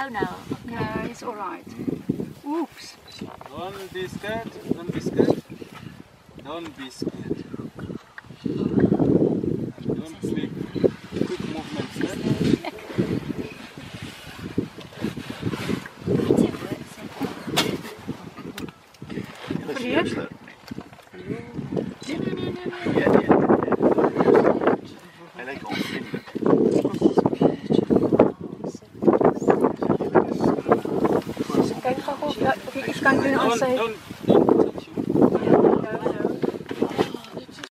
Oh no, it's time to go now. No, it's all right. Oops. Don't be scared. Don't be scared. Don't be scared. Don't make quick movements. Eh? Probeer. Ja, ich kan ihn ansehen.